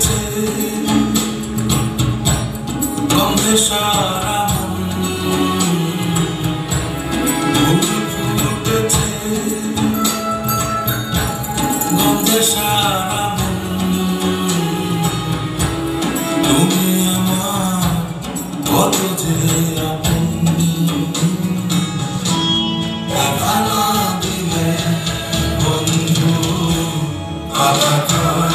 রয়েছে গন্ধে সারা ফুটেছে। গন্ধে সারা তুমি আমার কত যে আপন। দিলে বন্ধু আলাদা